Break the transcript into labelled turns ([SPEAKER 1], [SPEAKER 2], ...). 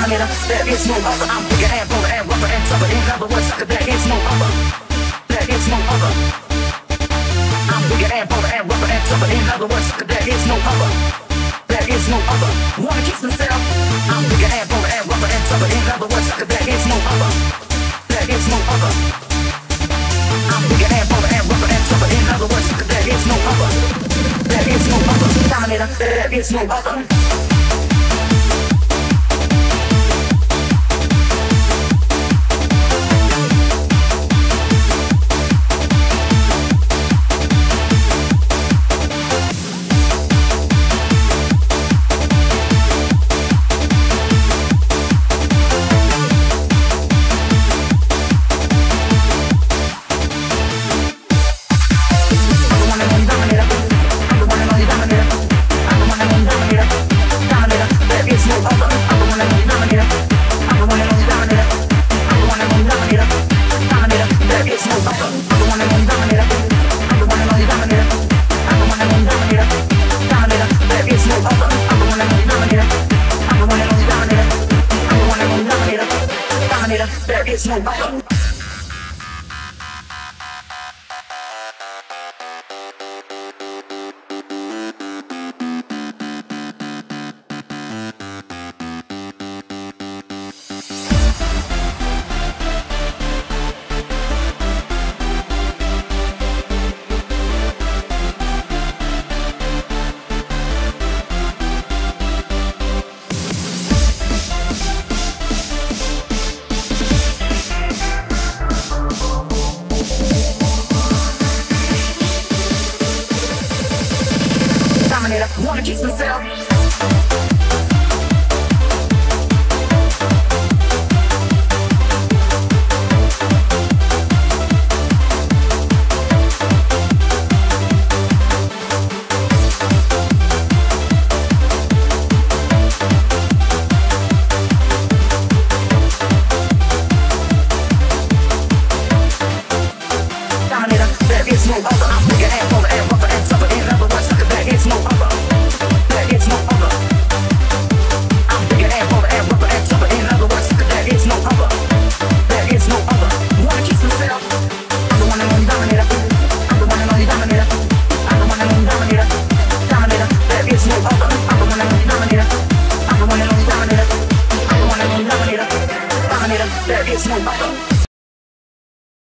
[SPEAKER 1] dominator. There is no other. I'm bigger and bolder and rougher and tougher. In other words, sucker, there is no other. There is no other. I'm bigger and bolder and rougher and tougher. In other words, sucker, there is no other. There is no other. Wanna kiss myself? I'm bigger and bolder and rougher and tougher. In other words, sucker, there is no other. There is no other. I'm bigger and bolder and rougher and tougher. In other words, sucker, there is no other. There is no other. Dominator. There is no other. trying to kiss myself. Mình